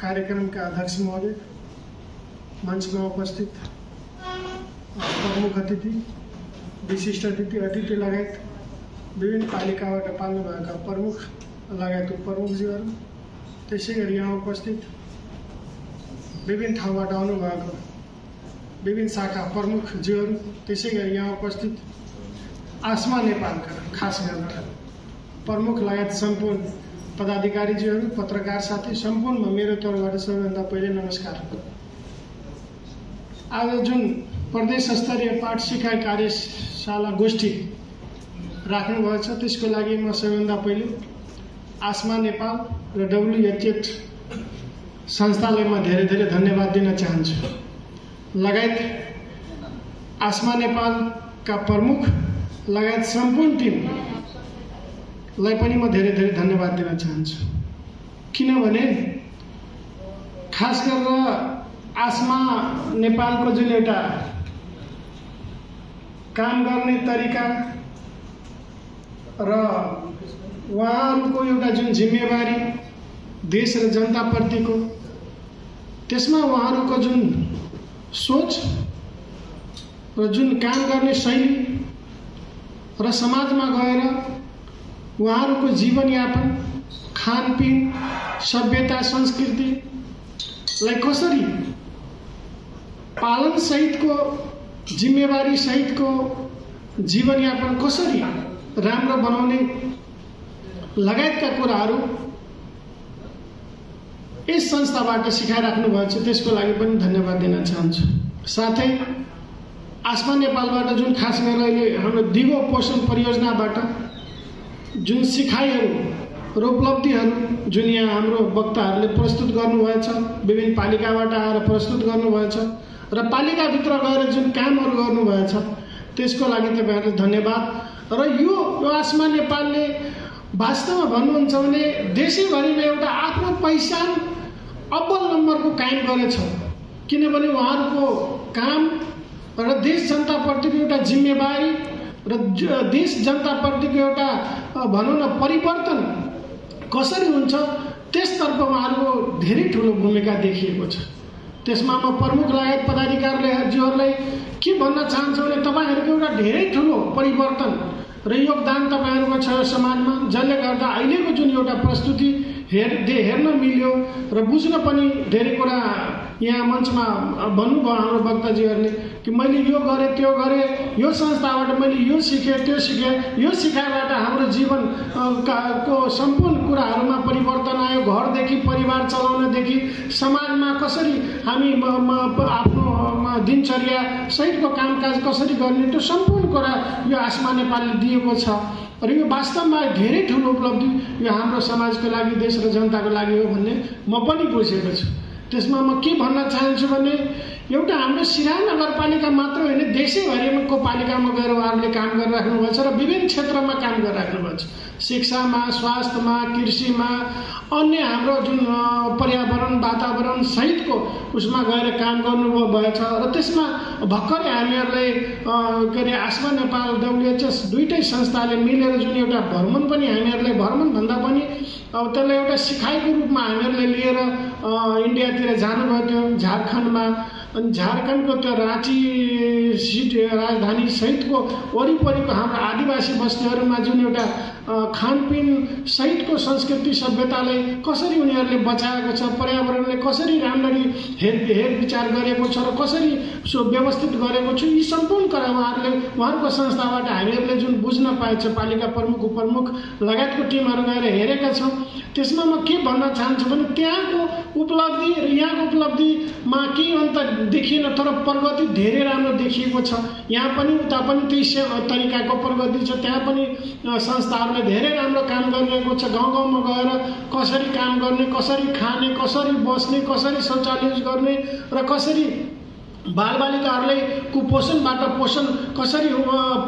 कार्यक्रमका अध्यक्ष महोदय, मंच में उपस्थित प्रमुख अतिथि, विशिष्ट अतिथि अतिथि लगायत विभिन्न पालिकाबाट पाल्नुभएका प्रमुख, लगायत उपप्रमुखज्यूहरू त्यसै गरी यहाँ उपस्थित विभिन्न आउनुभएको विभिन्न शाखा प्रमुखज्यूहरू त्यसै गरी यहाँ उपस्थित आसमा नेपालका खास गरेर प्रमुख लगायत सम्पूर्ण पदाधिकारीज्यूहरू पत्रकार साथी सम्पूर्ण मेरो तर्फबाट सबैभन्दा पहिले नमस्कार। आज जुन प्रदेश स्तरीय पाठ सिकाइ कार्यशाला गोष्ठी राख्नुभएको छ त्यसको लागि म सबैभन्दा पहिले आसमा नेपाल र डब्लुएचएच संस्थालाई म धेरै धेरै धन्यवाद दिन चाहन्छु। लगायत आसमा नेपालका प्रमुख लगायत सम्पूर्ण टिमलाई पनि म धेरै धेरै धन्यवाद दिन चाहन्छु। किनभने खास गरेर आसमा नेपालको जुन एउटा काम गर्ने तरिका र उहाँहरूको एउटा जुन जिम्मेवारी देश र जनताप्रतिको त्यसमा उहाँहरूको जुन सोच र जुन काम गर्ने शैली र समाजमा गएर उहाँहरूको जीवनयापन खानपिन सभ्यता संस्कृतिलाई कसरी पालन सहितको जिम्मेवारी सहितको जीवनयापन कसरी राम्रो बनाउने लगायतका कुराहरू यस संस्थाबाट सिकाइराख्नु भएको छ त्यसको लागि पनि धन्यवाद दिन चाहन्छु। साथै आसमा नेपालबाट जुन खास गरेर अहिले हाम्रो दिगो पोषण परियोजनाबाट जुन सिकाइहरू र उपलब्धिहरू जुन यहाँ हाम्रो वक्ताहरूले प्रस्तुत गर्नुभएछ विभिन्न पालिकाबाट आएर प्रस्तुत गर्नुभएछ र पालिकाभित्र गएर जुन कामहरू गर्नुभएछ त्यसको लागि तपाईँहरूले धन्यवाद। र यो आसमा नेपालले वास्तवमा भन्नुहुन्छ भने देशैभरिमा एउटा आफ्नो पहिचान अब्बल नम्बरको कायम गरेछ। किनभने उहाँहरूको काम र देश जनताप्रतिको एउटा जिम्मेवारी र देश जनताप्रतिको एउटा भनौँ न परिवर्तन कसरी हुन्छ त्यसतर्फ उहाँहरूको धेरै ठुलो भूमिका देखिएको छ। त्यसमा म प्रमुख लगायत पदाधिकारीज्यूहरूलाई के भन्न चाहन्छु भने तपाईँहरूको एउटा धेरै ठुलो परिवर्तन र योगदान तपाईँहरूको छ समाजमा जसले गर्दा अहिलेको जुन एउटा प्रस्तुति हेर हेर्न मिल्यो र बुझ्न पनि धेरै कुरा यहाँ मञ्चमा भन्नुभयो हाम्रो वक्ताजीहरूले कि मैले यो गरेँ त्यो गरेँ यो संस्थाबाट मैले यो सिकेँ त्यो सिकेँ। यो सिकाइबाट हाम्रो जीवन को सम्पूर्ण कुराहरूमा परिवर्तन आयो। घरदेखि परिवार चलाउनदेखि समाजमा कसरी हामी आफ्नो दिनचर्या सहितको कामकाज कसरी गर्ने त्यो सम्पूर्ण कुरा यो आसमा नेपालले दिएको छ। र यो वास्तवमा धेरै ठुलो उपलब्धि यो हाम्रो समाजको लागि देश र जनताको लागि हो भन्ने म पनि बुझेको छु। त्यसमा म के भन्न चाहन्छु भने एउटा हाम्रो सिराहा नगरपालिका मात्र होइन देशैभरिको पालिकामा गएर उहाँहरूले काम गरिराख्नु भएको छ र विभिन्न क्षेत्रमा काम गरिराख्नु भएको छ शिक्षामा स्वास्थ्यमा कृषिमा अन्य हाम्रो जुन पर्यावरण वातावरण सहितको उसमा गएर काम गर्नुभयो भएछ। र त्यसमा भर्खरै हामीहरूले के अरे आसमा नेपाल डब्लुएचएस दुइटै संस्थाले मिलेर जुन एउटा भ्रमण पनि हामीहरूले भ्रमण भन्दा पनि अब त्यसलाई एउटा सिकाइको रूपमा हामीहरूले लिएर इन्डियातिर जानुभएको थियो। झारखण्डमा अनि झारखण्डको त्यो राँची राजधानी सहितको वरिपरिको हाम्रो आदिवासी बस्तीहरूमा जुन एउटा खानपिन सहितको संस्कृति सभ्यतालाई कसरी उनीहरूले बचाएको छ पर्यावरणले कसरी राम्ररी हेर हेरविचार गरेको छ र कसरी व्यवस्थित गरेको छ यी सम्पूर्ण कुरा उहाँहरूले उहाँहरूको संस्थाबाट हामीहरूले जुन बुझ्न पाएछ पालिका प्रमुख उपप्रमुख लगायतको टिमहरू गएर हेरेका छौँ। त्यसमा म के भन्न चाहन्छु भने त्यहाँको उपलब्धि र यहाँको उपलब्धिमा केही अन्तर देखिएन तर प्रगति धेरै राम्रो देखिएको छ। यहाँ पनि उता पनि त्यही तरिकाको प्रगति छ। त्यहाँ पनि संस्थाहरूले धेरै राम्रो काम गरिरहेको छ। गाउँ गाउँमा गएर कसरी काम गर्ने कसरी खाने कसरी बस्ने कसरी शौचालय गर्ने र कसरी बालबालिकाहरूलाई कुपोषणबाट पोषण कसरी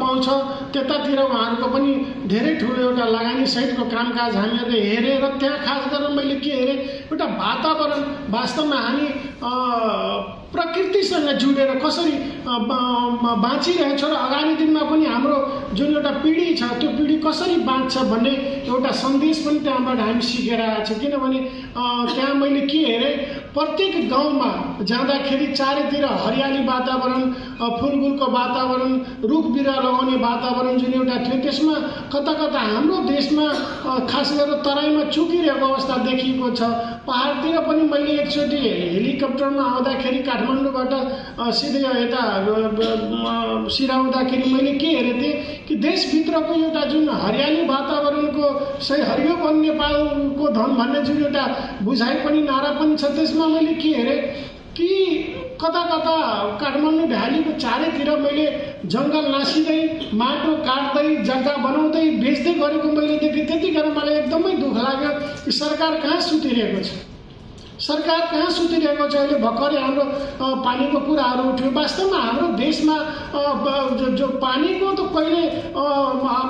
पाउँछ त्यतातिर उहाँहरूको पनि धेरै ठुलो एउटा लगानी सहितको कामकाज हामीहरूले हेरेँ र त्यहाँ खास गरेर मैले के हेरेँ एउटा वातावरण वास्तवमा हामी प्रकृतिसँग जोडेर कसरी बाँचिरहेछ र आगामी दिनमा पनि हाम्रो जुन एउटा पिँढी छ त्यो पिँढी कसरी बाँच्छ भन्ने एउटा सन्देश पनि त्यहाँबाट हामी सिकेर आएको छ। किनभने त्यहाँ मैले के हेरेँ प्रत्येक गाउँमा जाँदाखेरि चारैतिर हरियाली वातावरण अ, फुलगुलको वातावरण रुख बिरुवा लगाउने वातावरण जुन एउटा थियो त्यसमा कता कता हाम्रो देशमा खास गरेर तराईमा चुकिरहेको अवस्था देखिएको छ। पहाडतिर पनि मैले एकचोटि हेलिकप्टरमा आउँदाखेरि काठमाडौँबाट सिधै यता सिराउँदाखेरि मैले के हेरेको थिएँ कि देशभित्रको एउटा जुन हरियाली वातावरणको सही हरियो वन नेपालको धन भन्ने जुन एउटा बुझाइ पनि नारा पनि छ त्यसमा मैले के हेरेँ कि कता कता काठमाडौँ भ्यालीको चारैतिर मैले जङ्गल नासिँदै माटो काट्दै जग्गा बनाउँदै बेच्दै गरेको मैले देखेँ। त्यतिखेर मलाई एकदमै दुःख लाग्यो सरकार कहाँ सुतिरहेको छ। सरकार कहाँ सुतिरहेको छ? अहिले भर्खरै हाम्रो पानीको कुराहरू उठ्यो। वास्तवमा हाम्रो देशमा जो- पानीको त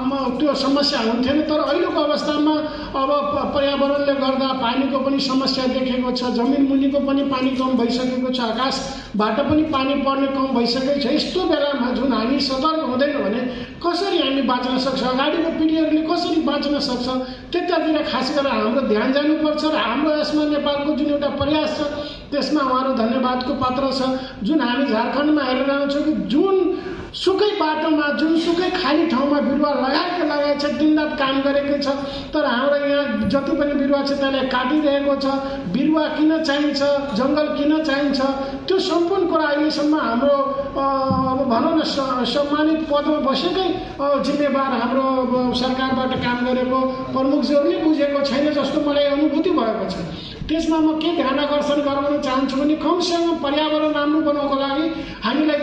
म- त्यो समस्या हुन्थेन तर अहिलेको अवस्थामा अब पर्यावरणले गर्दा पानीको पनि समस्या देखेको छ जमिन मुनिको पनि पानी कम भइसकेको छ आकाशबाट पनि पानी पर्ने कम भइसकेको छ। यस्तो बेलामा जुन हामी सतर्क हुँदैन भने कसरी हामी बाँच्न सक्छ? अगाडिको पिँढीहरूले कसरी बाँच्न सक्छ? त्यतातिर खास गरेर हाम्रो ध्यान जानुपर्छ र हाम्रो यसमा नेपालको जुन एउटा प्रयास छ त्यसमा उहाँहरू धन्यवादको पात्र छ। जुन हामी झारखण्डमा हेरेर आउँछौँ कि जुन सुकै बाटोमा जुनसुकै खाली ठाउँमा बिरुवा लगाएकै लगाएको छ दिनरात काम गरेकै छ तर हाम्रो यहाँ जति पनि बिरुवा छ त्यसलाई काटिरहेको छ बिरुवा किन चाहिन्छ जङ्गल किन चाहिन्छ त्यो सम्पूर्ण कुरा अहिलेसम्म हाम्रो भनौँ न सम्मानित पदमा बसेकै जिम्मेवार हाम्रो सरकारबाट काम गरेको प्रमुखज्यूहरूले बुझेको छैन जस्तो मलाई अनुभूति भएको छ। त्यसमा म के ध्यान आकर्षण गराउन चाहन्छु भने कमसेकम पर्यावरण राम्रो बनाउनको लागि हामीलाई